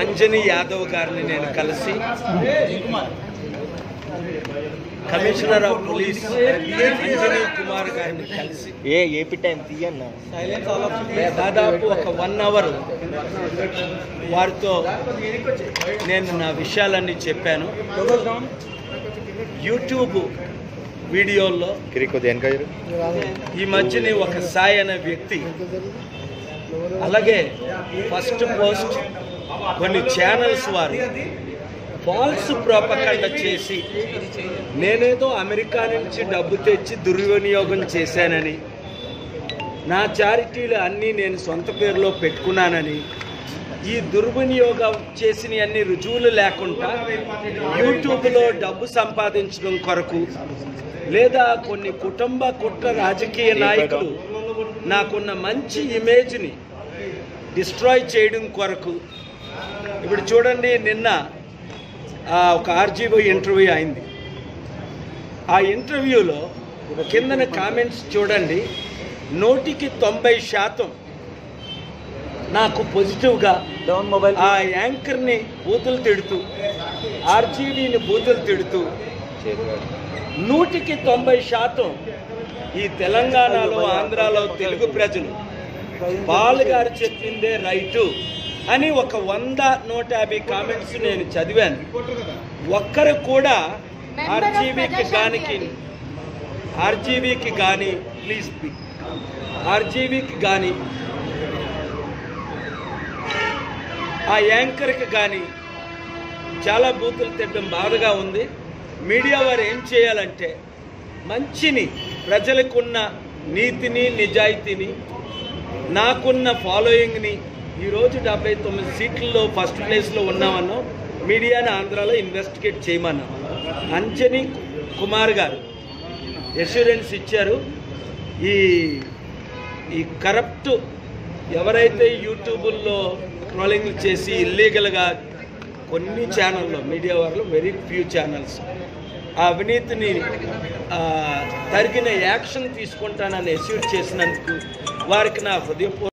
అంజనీ యాదవ్ గారిని నేను కలిసి commissioner of police Anjani Kumar గారిని కలిసి ఏ ఏపీ టైం తీయన్నా. దాదాపు ఒక వన్ అవర్ వారితో నేను నా విషయాలన్నీ చెప్పాను. యూట్యూబ్ వీడియోల్లో ఈ మధ్యని ఒక సాయి అనే వ్యక్తి అలాగే ఫస్ట్ పోస్ట్ కొన్ని ఛానల్స్ వారు ఫాల్స్ ప్రోపకండ చేసి నేనేదో అమెరికా నుంచి డబ్బు తెచ్చి దుర్వినియోగం చేశానని నా చారిటీలు అన్నీ నేను సొంత పేరులో పెట్టుకున్నానని ఈ దుర్వినియోగం చేసిన అన్ని రుజువులు లేకుండా యూట్యూబ్లో డబ్బు సంపాదించడం కొరకు లేదా కొన్ని కుటుంబ కుట్ర రాజకీయ నాయకులు నాకున్న మంచి ఇమేజ్ని డిస్ట్రాయ్ చేయడం కొరకు ఇప్పుడు చూడండి నిన్న ఆ, ఒక ఆర్జీఓ ఇంటర్వ్యూ అయింది. ఆ ఇంటర్వ్యూలో కిందన కామెంట్స్ చూడండి నూటికి తొంభై శాతం నాకు పాజిటివ్గా డౌన్ మొబైల్ ఆ యాంకర్ని బూతులు తిడుతూ ఆర్జీవీని బూతులు తిడుతూ నూటికి తొంభై శాతం ఈ తెలంగాణలో ఆంధ్రాలో తెలుగు ప్రజలు. పాల్ గారు చెప్పిందే రైటు. అని ఒక వంద నూట యాభై కామెంట్స్ నేను చదివాను. ఒక్కరు కూడా ఆర్జీవీకి గానికి ఆర్జీవీకి కానీ ప్లీజ్ ఆర్జీవీకి కానీ ఆ యాంకర్కి కానీ చాలా బూతులు తిట్టడం బాధగా ఉంది. మీడియా వారు ఏం చేయాలంటే మంచిని ప్రజలకున్న నీతిని నిజాయితీని నాకున్న ఫాలోయింగ్ని ఈరోజు డెబ్బై తొమ్మిది సీట్లలో ఫస్ట్ ప్లేస్లో ఉన్నామన్నాం మీడియాని ఆంధ్రాలో ఇన్వెస్టిగేట్ చేయమన్నాం అంజని కుమార్ గారు ఎష్యూరెన్స్ ఇచ్చారు. ఈ ఈ కరప్ట్ ఎవరైతే యూట్యూబుల్లో ట్రోలింగ్ చేసి ఇల్లీగల్గా కొన్ని ఛానల్లో మీడియా వాళ్ళు వెరీ ఫ్యూ ఛానల్స్ ఆ అవినీతిని తరిగిన యాక్షన్ తీసుకుంటానని ఎస్యూర్ చేసినందుకు వారికి నా హృదయపూర్వ